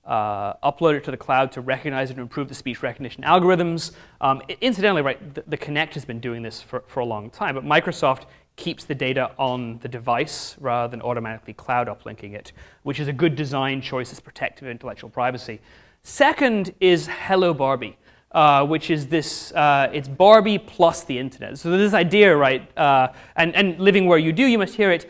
uh, upload it to the cloud to recognize it and improve the speech recognition algorithms. Um, incidentally, right, the, the, Kinect has been doing this for, for a long time, but Microsoft keeps the data on the device rather than automatically cloud uplinking it, which is a good design choice that's protective of intellectual privacy. Second is Hello Barbie. Uh, which is this, uh, it's Barbie plus the internet. So this idea, right, uh, and, and living where you do, you must hear it,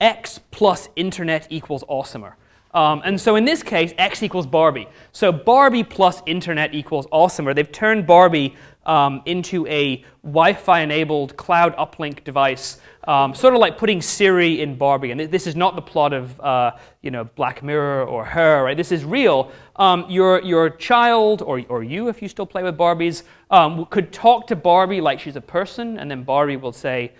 X plus internet equals awesomer. Um, and so in this case, X equals Barbie. So Barbie plus internet equals awesomer. They've turned Barbie um, into a Wi-Fi enabled cloud uplink device, um, sort of like putting Siri in Barbie. And this is not the plot of uh, you know, Black Mirror or Her, right? This is real. Um, your, your child, or, or you if you still play with Barbies, um, could talk to Barbie like she's a person, and then Barbie will say,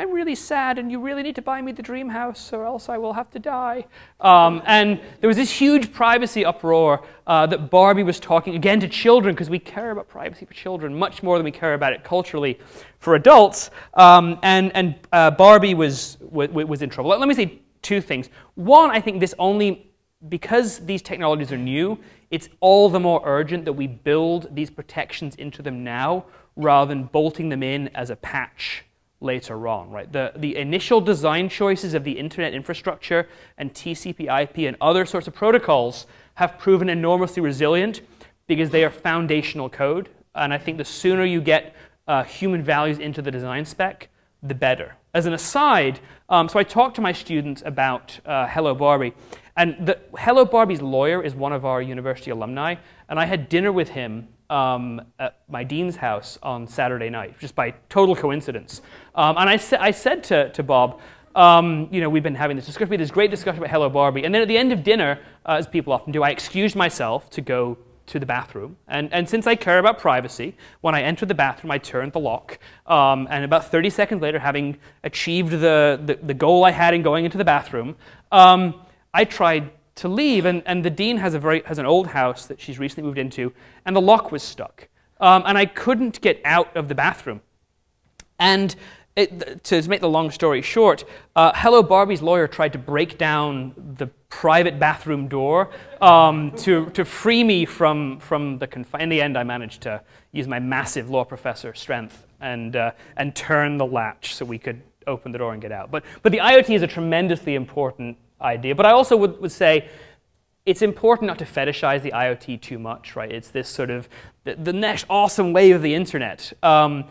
I'm really sad and you really need to buy me the dream house or else I will have to die. Um, and there was this huge privacy uproar uh, that Barbie was talking again to children because we care about privacy for children much more than we care about it culturally for adults. Um, and and uh, Barbie was, was, was in trouble. Let me say two things. One, I think this only, because these technologies are new, it's all the more urgent that we build these protections into them now rather than bolting them in as a patch later on, right? The, the initial design choices of the internet infrastructure and TCP IP and other sorts of protocols have proven enormously resilient because they are foundational code. And I think the sooner you get uh, human values into the design spec, the better. As an aside, um, so I talked to my students about uh, Hello Barbie, and the, Hello Barbie's lawyer is one of our university alumni, and I had dinner with him um, at my dean's house on Saturday night, just by total coincidence. Um, and I, sa- I said to, to Bob, um, you know, we've been having this discussion, this great discussion about Hello Barbie. And then at the end of dinner, uh, as people often do, I excused myself to go to the bathroom. And, and since I care about privacy, when I entered the bathroom, I turned the lock. Um, and about 30 seconds later, having achieved the, the, the, goal I had in going into the bathroom, um, I tried to leave. And, and the dean has, a very, has an old house that she's recently moved into, and the lock was stuck. Um, and I couldn't get out of the bathroom. And it, to make the long story short, uh, Hello Barbie's lawyer tried to break down the private bathroom door um, to, to free me from, from the confinement. In the end, I managed to use my massive law professor strength and, uh, and turn the latch so we could open the door and get out. But, but the IoT is a tremendously important idea. But I also would, would say it's important not to fetishize the IoT too much, right? It's this sort of the, the next awesome wave of the internet. Um,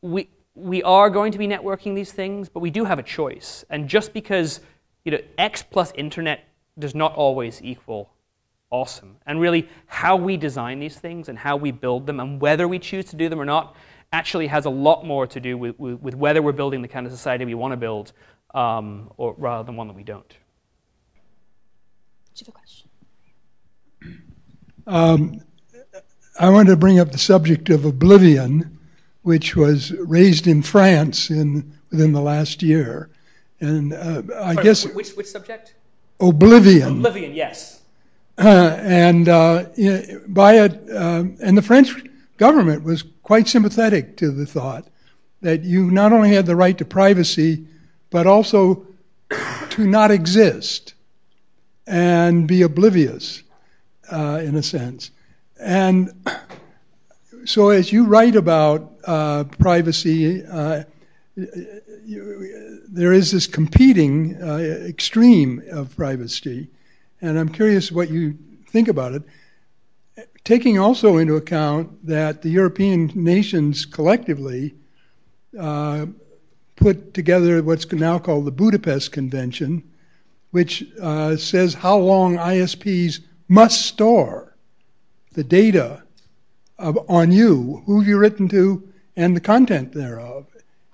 we, we are going to be networking these things, but we do have a choice. And just because you know, X plus internet does not always equal awesome. And really, how we design these things and how we build them and whether we choose to do them or not actually has a lot more to do with, with, with whether we're building the kind of society we want to build um, or rather than one that we don't. Do you have a question? Um, I want to bring up the subject of oblivion, which was raised in France in within the last year, and uh, I Sorry, guess which which subject? Oblivion. Oblivion, yes. Uh, and uh, by a, um, and the French government was quite sympathetic to the thought that you not only had the right to privacy, but also to not exist and be oblivious, uh, in a sense. And so, as you write about uh, privacy, uh, you, there is this competing uh, extreme of privacy, and I'm curious what you think about it. Taking also into account that the European nations collectively uh, put together what's now called the Budapest Convention, which uh, says how long ISPs must store the data on you, who you've written to, and the content thereof,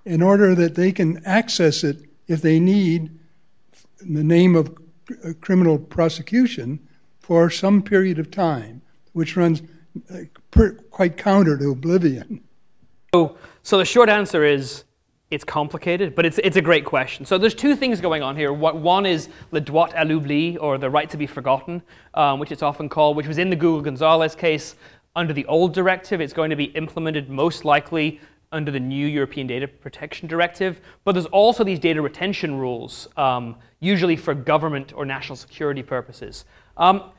in order that they can access it if they need in the name of criminal prosecution for some period of time, which runs uh, quite counter to oblivion. So, so the short answer is it's complicated, but it's, it's a great question. So there's two things going on here. One is le droit à l'oubli, or the right to be forgotten, um, which it's often called, which was in the Google Gonzalez case. Under the old directive, it's going to be implemented most likely under the new European Data Protection Directive. But there's also these data retention rules, um, usually for government or national security purposes. Um,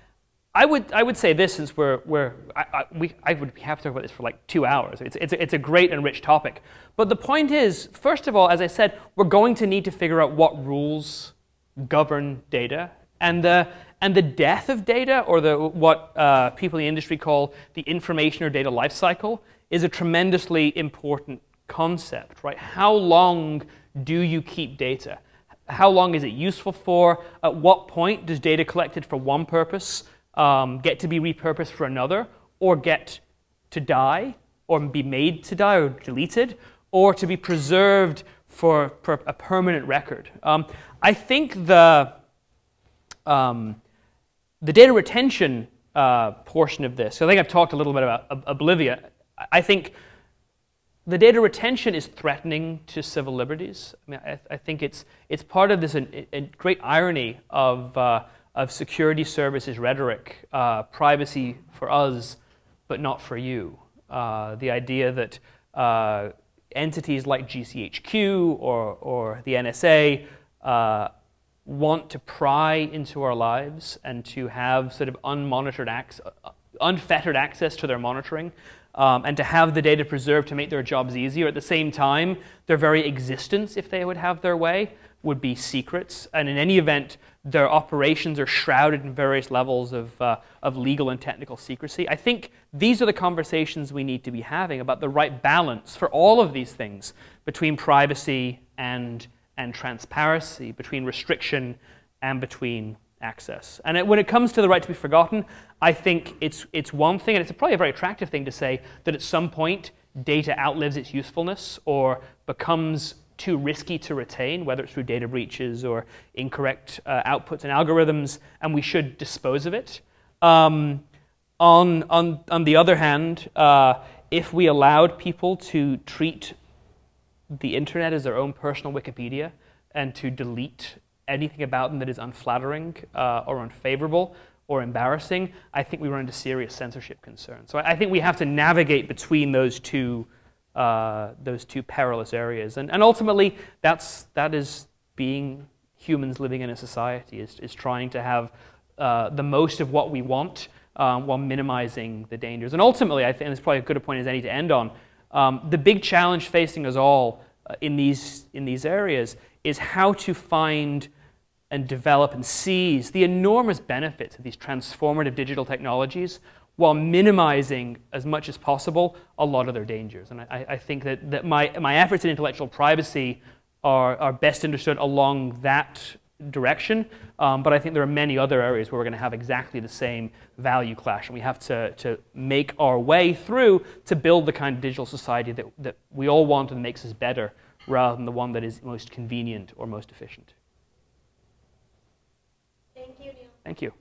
I would, I would say this since we're, we're I, I, we, I would be happy to talk about this for like two hours. It's, it's, a, it's a great and rich topic. But the point is, first of all, as I said, we're going to need to figure out what rules govern data. And the, and the death of data, or the, what uh, people in the industry call the information or data lifecycle, is a tremendously important concept, right? How long do you keep data? How long is it useful for? At what point does data collected for one purpose um, get to be repurposed for another, or get to die, or be made to die, or deleted, or to be preserved for, for a permanent record? Um, I think the, um, the data retention uh, portion of this, so I think I've talked a little bit about Oblivia. I think the data retention is threatening to civil liberties. I mean, I, I think it's, it's part of this a great irony of, uh, of security services rhetoric, uh, privacy for us, but not for you. Uh, the idea that uh, entities like GCHQ or, or the NSA uh, want to pry into our lives and to have sort of unmonitored access, unfettered access to their monitoring um, and to have the data preserved to make their jobs easier. At the same time, their very existence, if they would have their way, would be secrets. And in any event, their operations are shrouded in various levels of, uh, of legal and technical secrecy. I think these are the conversations we need to be having about the right balance for all of these things between privacy and, and transparency, between restriction and between access. And it, when it comes to the right to be forgotten, I think it's, it's one thing, and it's probably a very attractive thing to say, that at some point data outlives its usefulness or becomes too risky to retain, whether it's through data breaches or incorrect uh, outputs and algorithms, and we should dispose of it. Um, on, on, on the other hand, uh, if we allowed people to treat the internet as their own personal Wikipedia and to delete anything about them that is unflattering uh, or unfavorable or embarrassing, I think we run into serious censorship concerns. So I, I think we have to navigate between those two, uh, those two perilous areas. And, and ultimately, that's, that is being humans living in a society, is, is trying to have uh, the most of what we want um, while minimizing the dangers. And ultimately, I think, it's probably a good point as any to end on, um, the big challenge facing us all uh, in, these, in these areas is how to find and develop and seize the enormous benefits of these transformative digital technologies while minimizing as much as possible a lot of their dangers. And I, I think that, that my, my efforts in intellectual privacy are, are best understood along that direction. Um, but I think there are many other areas where we're going to have exactly the same value clash. And we have to, to make our way through to build the kind of digital society that, that we all want and makes us better rather than the one that is most convenient or most efficient. Thank you, Neil. Thank you.